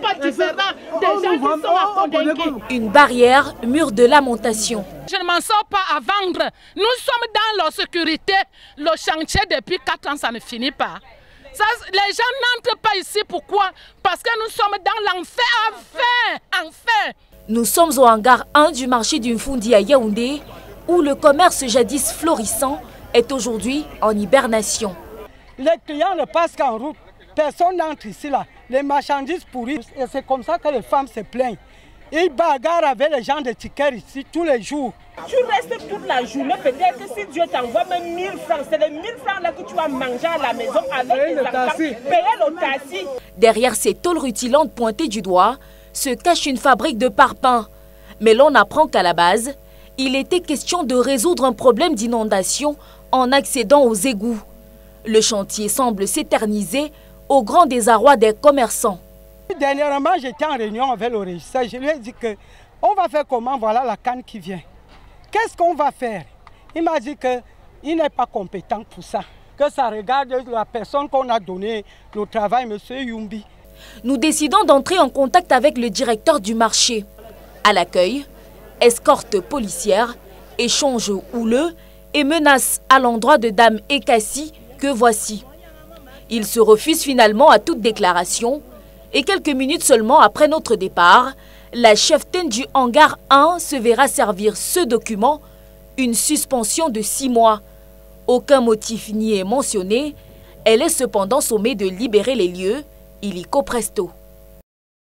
pas différents des gens qui sont à Une barrière, mur de lamentation. Je ne m'en sors pas à vendre. Nous sommes dans la sécurité. Le chantier depuis 4 ans, ça ne finit pas. Ça, les gens n'entrent pas ici. Pourquoi? Parce que nous sommes dans l'enfer. Enfin, enfin. Nous sommes au hangar 1 du marché d'une Fundi à Yaoundé, où le commerce jadis florissant est aujourd'hui en hibernation. Les clients ne passent qu'en route. Personne n'entre ici là. Les marchandises pourrissent. Et c'est comme ça que les femmes se plaignent. Ils bagarrent avec les gens de tickets ici tous les jours. Tu restes toute la journée, peut-être si Dieu t'envoie même 1000 francs, c'est les 1000 francs là que tu vas manger à la maison avec les enfants, payer le taxi. Derrière ces tôles rutilantes pointées du doigt, se cache une fabrique de parpaings. Mais l'on apprend qu'à la base, il était question de résoudre un problème d'inondation en accédant aux égouts. Le chantier semble s'éterniser au grand désarroi des commerçants. Dernièrement, j'étais en réunion avec le régisseur. Je lui ai dit que on va faire comment? Voilà la canne qui vient. Qu'est-ce qu'on va faire? Il m'a dit qu'il n'est pas compétent pour ça. Que ça regarde la personne qu'on a donné le travail, M. Yumbi. Nous décidons d'entrer en contact avec le directeur du marché. À l'accueil, escorte policière, échange houleux et menace à l'endroit de Dame Ekassi que voici. Il se refuse finalement à toute déclaration et quelques minutes seulement après notre départ, la cheftaine du hangar 1 se verra servir ce document, une suspension de six mois. Aucun motif n'y est mentionné. Elle est cependant sommée de libérer les lieux illico presto.